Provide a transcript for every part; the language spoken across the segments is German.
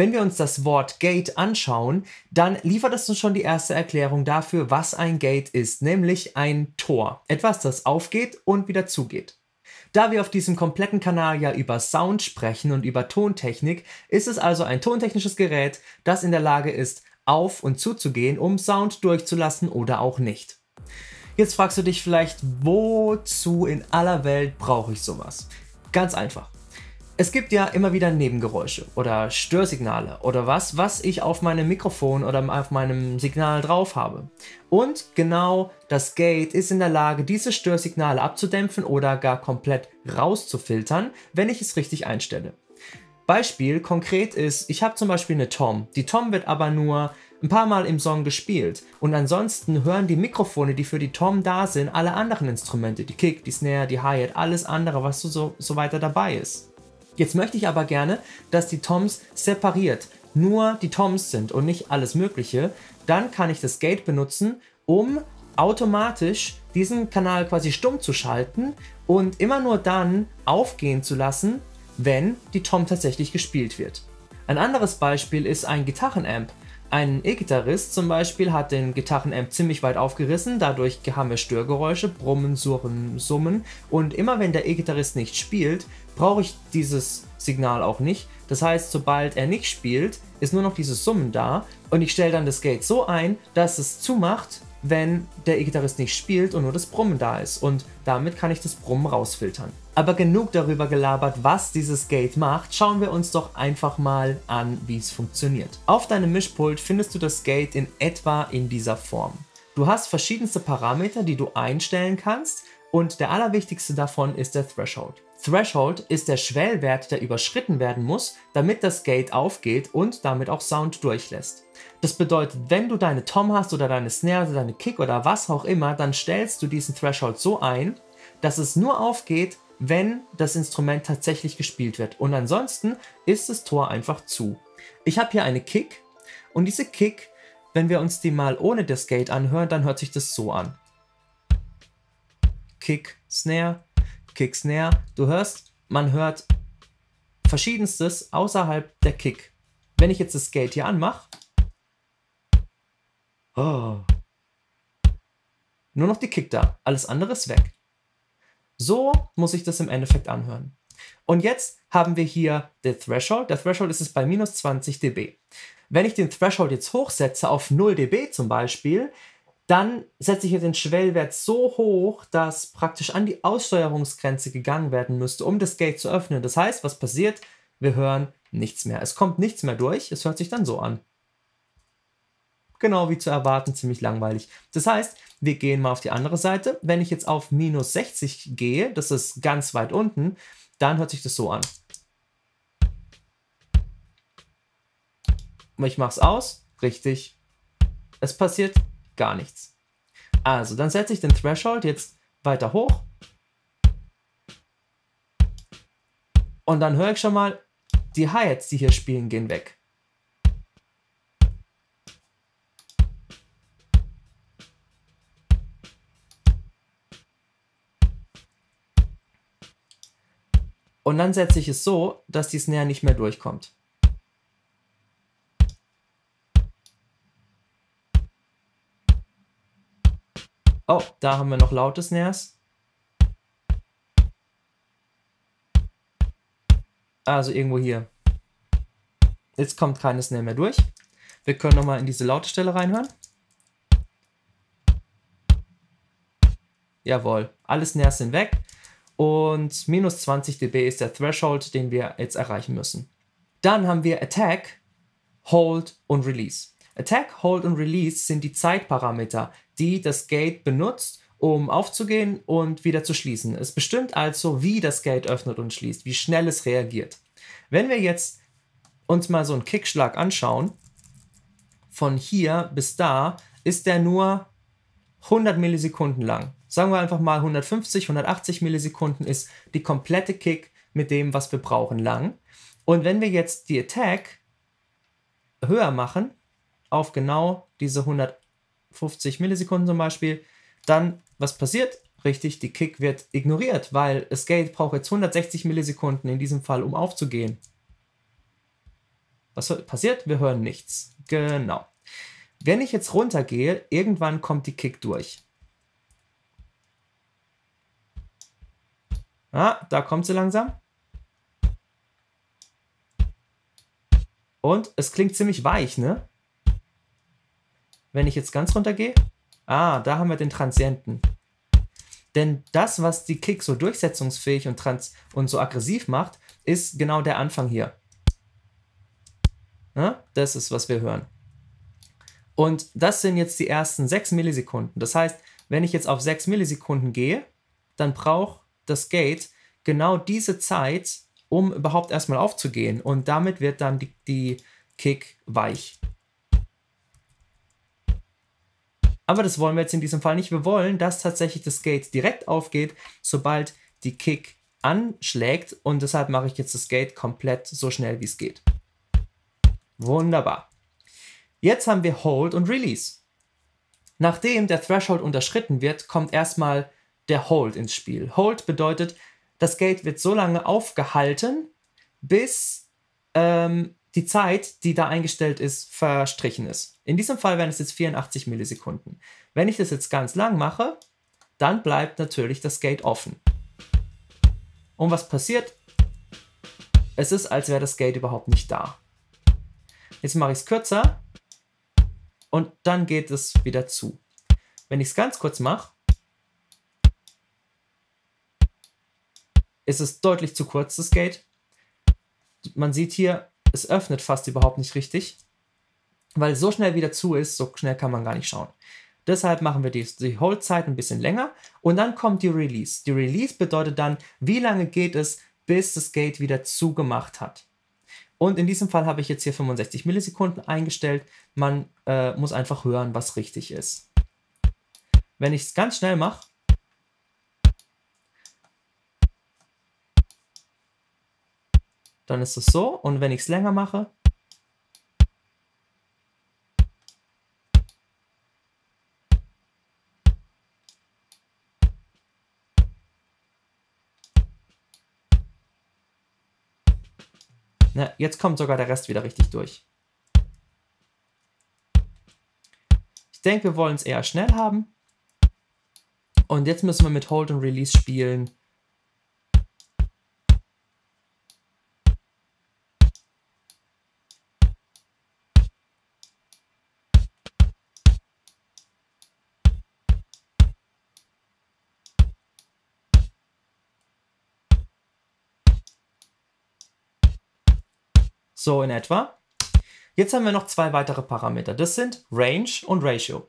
Wenn wir uns das Wort Gate anschauen, dann liefert es uns schon die erste Erklärung dafür, was ein Gate ist, nämlich ein Tor. Etwas, das aufgeht und wieder zugeht. Da wir auf diesem kompletten Kanal ja über Sound sprechen und über Tontechnik, ist es also ein tontechnisches Gerät, das in der Lage ist, auf und zuzugehen, um Sound durchzulassen oder auch nicht. Jetzt fragst du dich vielleicht, wozu in aller Welt brauche ich sowas? Ganz einfach. Es gibt ja immer wieder Nebengeräusche oder Störsignale oder was, was ich auf meinem Mikrofon oder auf meinem Signal drauf habe. Und genau das Gate ist in der Lage, diese Störsignale abzudämpfen oder gar komplett rauszufiltern, wenn ich es richtig einstelle. Beispiel konkret ist, ich habe zum Beispiel eine Tom. Die Tom wird aber nur ein paar Mal im Song gespielt und ansonsten hören die Mikrofone, die für die Tom da sind, alle anderen Instrumente, die Kick, die Snare, die Hi-Hat, alles andere, was so, so weiter dabei ist. Jetzt möchte ich aber gerne, dass die Toms separiert nur die Toms sind und nicht alles Mögliche. Dann kann ich das Gate benutzen, um automatisch diesen Kanal quasi stumm zu schalten und immer nur dann aufgehen zu lassen, wenn die Tom tatsächlich gespielt wird. Ein anderes Beispiel ist ein Gitarrenamp. Ein E-Gitarrist zum Beispiel hat den Gitarrenamp ziemlich weit aufgerissen, dadurch haben wir Störgeräusche, Brummen, Surren, Summen. Und immer wenn der E-Gitarrist nicht spielt, brauche ich dieses Signal auch nicht. Das heißt, sobald er nicht spielt, ist nur noch dieses Summen da. Und ich stelle dann das Gate so ein, dass es zumacht, wenn der E-Gitarrist nicht spielt und nur das Brummen da ist und damit kann ich das Brummen rausfiltern. Aber genug darüber gelabert, was dieses Gate macht, schauen wir uns doch einfach mal an, wie es funktioniert. Auf deinem Mischpult findest du das Gate in etwa in dieser Form. Du hast verschiedenste Parameter, die du einstellen kannst und der allerwichtigste davon ist der Threshold. Threshold ist der Schwellwert, der überschritten werden muss, damit das Gate aufgeht und damit auch Sound durchlässt. Das bedeutet, wenn du deine Tom hast oder deine Snare oder deine Kick oder was auch immer, dann stellst du diesen Threshold so ein, dass es nur aufgeht, wenn das Instrument tatsächlich gespielt wird. Und ansonsten ist das Tor einfach zu. Ich habe hier eine Kick und diese Kick, wenn wir uns die mal ohne das Gate anhören, dann hört sich das so an. Kick, Snare, Kick, Snare. Du hörst, man hört verschiedenstes außerhalb der Kick. Wenn ich jetzt das Gate hier anmache, oh, nur noch die Kick da, alles andere ist weg. So muss ich das im Endeffekt anhören. Und jetzt haben wir hier den Threshold. Der Threshold ist es bei minus 20 dB. Wenn ich den Threshold jetzt hochsetze auf 0 dB zum Beispiel, dann setze ich hier den Schwellwert so hoch, dass praktisch an die Aussteuerungsgrenze gegangen werden müsste, um das Gate zu öffnen. Das heißt, was passiert? Wir hören nichts mehr. Es kommt nichts mehr durch. Es hört sich dann so an. Genau wie zu erwarten, ziemlich langweilig. Das heißt, wir gehen mal auf die andere Seite. Wenn ich jetzt auf minus 60 gehe, das ist ganz weit unten, dann hört sich das so an. Ich mache es aus, richtig. Es passiert gar nichts. Also, dann setze ich den Threshold jetzt weiter hoch. Und dann höre ich schon mal, die Hi-Hats, die hier spielen, gehen weg. Und dann setze ich es so, dass die Snare nicht mehr durchkommt. Oh, da haben wir noch laute Snares. Also irgendwo hier. Jetzt kommt keine Snare mehr durch. Wir können nochmal in diese laute Stelle reinhören. Jawohl, alle Snares sind weg und minus 20 dB ist der Threshold, den wir jetzt erreichen müssen. Dann haben wir Attack, Hold und Release. Attack, Hold und Release sind die Zeitparameter, die das Gate benutzt, um aufzugehen und wieder zu schließen. Es bestimmt also, wie das Gate öffnet und schließt, wie schnell es reagiert. Wenn wir jetzt uns mal so einen Kickschlag anschauen, von hier bis da ist der nur 100 Millisekunden lang sagen wir einfach mal 150, 180 Millisekunden ist die komplette Kick mit dem, was wir brauchen, lang. Und wenn wir jetzt die Attack höher machen, auf genau diese 150 Millisekunden zum Beispiel, dann, was passiert? Richtig, die Kick wird ignoriert, weil das Gate braucht jetzt 160 Millisekunden in diesem Fall, um aufzugehen. Was passiert? Wir hören nichts. Genau. Wenn ich jetzt runtergehe, irgendwann kommt die Kick durch. Ah, da kommt sie langsam. Und es klingt ziemlich weich, ne? Wenn ich jetzt ganz runter gehe. Ah, da haben wir den Transienten. Denn das, was die Kick so durchsetzungsfähig und, trans und so aggressiv macht, ist genau der Anfang hier. Ja, das ist, was wir hören. Und das sind jetzt die ersten 6 Millisekunden. Das heißt, wenn ich jetzt auf 6 Millisekunden gehe, dann braucht das Gate genau diese Zeit, um überhaupt erstmal aufzugehen. Und damit wird dann die, die Kick weich. Aber das wollen wir jetzt in diesem Fall nicht. Wir wollen, dass tatsächlich das Gate direkt aufgeht, sobald die Kick anschlägt. Und deshalb mache ich jetzt das Gate komplett so schnell wie es geht. Wunderbar. Jetzt haben wir Hold und Release. Nachdem der Threshold unterschritten wird, kommt erstmal der Hold ins Spiel. Hold bedeutet, das Gate wird so lange aufgehalten, bis ähm, die Zeit, die da eingestellt ist, verstrichen ist. In diesem Fall wären es jetzt 84 Millisekunden. Wenn ich das jetzt ganz lang mache, dann bleibt natürlich das Gate offen. Und was passiert? Es ist, als wäre das Gate überhaupt nicht da. Jetzt mache ich es kürzer und dann geht es wieder zu. Wenn ich es ganz kurz mache, ist es deutlich zu kurz, das Gate. Man sieht hier, es öffnet fast überhaupt nicht richtig, weil so schnell wieder zu ist, so schnell kann man gar nicht schauen. Deshalb machen wir die, die Hold-Zeit ein bisschen länger und dann kommt die Release. Die Release bedeutet dann, wie lange geht es, bis das Gate wieder zugemacht hat. Und in diesem Fall habe ich jetzt hier 65 Millisekunden eingestellt. Man äh, muss einfach hören, was richtig ist. Wenn ich es ganz schnell mache, dann ist es so. Und wenn ich es länger mache, Na, jetzt kommt sogar der Rest wieder richtig durch. Ich denke, wir wollen es eher schnell haben. Und jetzt müssen wir mit Hold und Release spielen. So in etwa. Jetzt haben wir noch zwei weitere Parameter. Das sind Range und Ratio.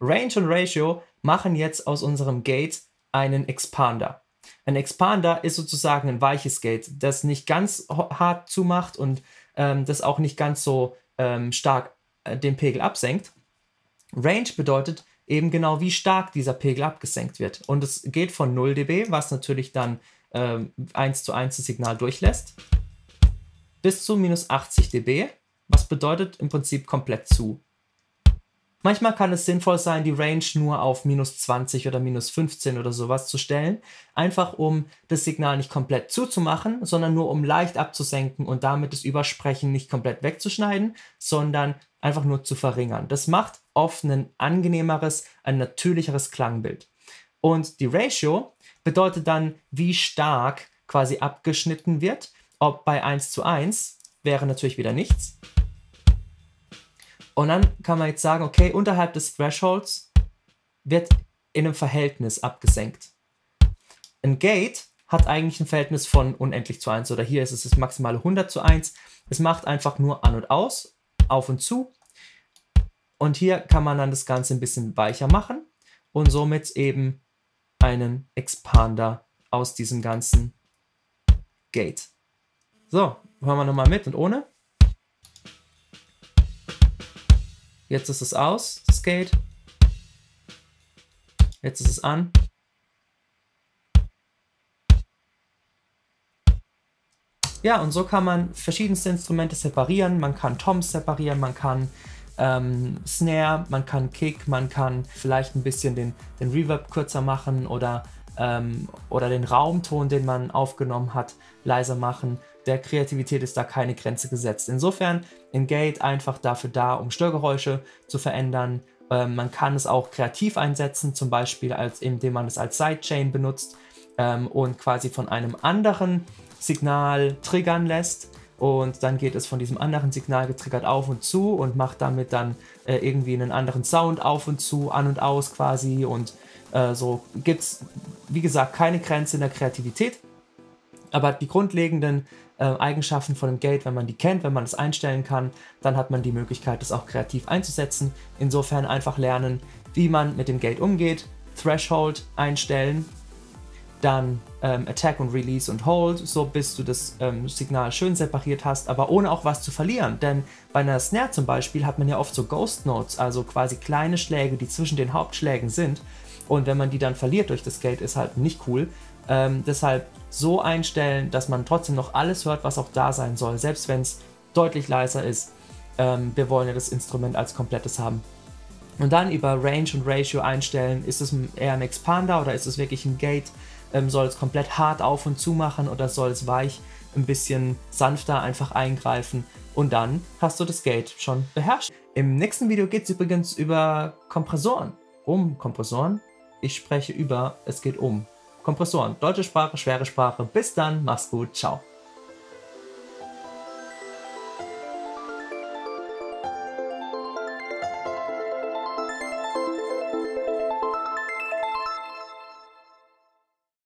Range und Ratio machen jetzt aus unserem Gate einen Expander. Ein Expander ist sozusagen ein weiches Gate, das nicht ganz hart zumacht und ähm, das auch nicht ganz so ähm, stark äh, den Pegel absenkt. Range bedeutet eben genau, wie stark dieser Pegel abgesenkt wird. Und es geht von 0 dB, was natürlich dann ähm, 1 zu 1 das Signal durchlässt, bis zu minus 80 dB, was bedeutet im Prinzip komplett zu. Manchmal kann es sinnvoll sein, die Range nur auf minus 20 oder minus 15 oder sowas zu stellen, einfach um das Signal nicht komplett zuzumachen, sondern nur um leicht abzusenken und damit das Übersprechen nicht komplett wegzuschneiden, sondern einfach nur zu verringern. Das macht oft ein angenehmeres, ein natürlicheres Klangbild. Und die Ratio bedeutet dann, wie stark quasi abgeschnitten wird ob bei 1 zu 1 wäre natürlich wieder nichts. Und dann kann man jetzt sagen, okay, unterhalb des Thresholds wird in einem Verhältnis abgesenkt. Ein Gate hat eigentlich ein Verhältnis von unendlich zu 1 oder hier ist es das maximale 100 zu 1. Es macht einfach nur an und aus, auf und zu. Und hier kann man dann das Ganze ein bisschen weicher machen und somit eben einen Expander aus diesem ganzen Gate. So, hören wir nochmal mit und ohne. Jetzt ist es aus, das Gate. Jetzt ist es an. Ja, und so kann man verschiedenste Instrumente separieren. Man kann Toms separieren, man kann ähm, Snare, man kann Kick, man kann vielleicht ein bisschen den, den Reverb kürzer machen oder, ähm, oder den Raumton, den man aufgenommen hat, leiser machen. Der Kreativität ist da keine Grenze gesetzt. Insofern ein Gate einfach dafür da, um Störgeräusche zu verändern. Ähm, man kann es auch kreativ einsetzen, zum Beispiel als, indem man es als Sidechain benutzt ähm, und quasi von einem anderen Signal triggern lässt. Und dann geht es von diesem anderen Signal getriggert auf und zu und macht damit dann äh, irgendwie einen anderen Sound auf und zu, an und aus quasi. Und äh, so gibt es, wie gesagt, keine Grenze in der Kreativität. Aber die grundlegenden äh, Eigenschaften von dem Gate, wenn man die kennt, wenn man es einstellen kann, dann hat man die Möglichkeit, das auch kreativ einzusetzen. Insofern einfach lernen, wie man mit dem Gate umgeht, Threshold einstellen, dann ähm, Attack und Release und Hold, so bis du das ähm, Signal schön separiert hast, aber ohne auch was zu verlieren. Denn bei einer Snare zum Beispiel hat man ja oft so Ghost Notes, also quasi kleine Schläge, die zwischen den Hauptschlägen sind. Und wenn man die dann verliert durch das Gate, ist halt nicht cool. Ähm, deshalb so einstellen, dass man trotzdem noch alles hört, was auch da sein soll, selbst wenn es deutlich leiser ist. Ähm, wir wollen ja das Instrument als komplettes haben. Und dann über Range und Ratio einstellen, ist es eher ein Expander oder ist es wirklich ein Gate? Ähm, soll es komplett hart auf und zu machen oder soll es weich ein bisschen sanfter einfach eingreifen? Und dann hast du das Gate schon beherrscht. Im nächsten Video geht es übrigens über Kompressoren. Um Kompressoren. Ich spreche über, es geht um Kompressoren. Deutsche Sprache, schwere Sprache. Bis dann, mach's gut, ciao.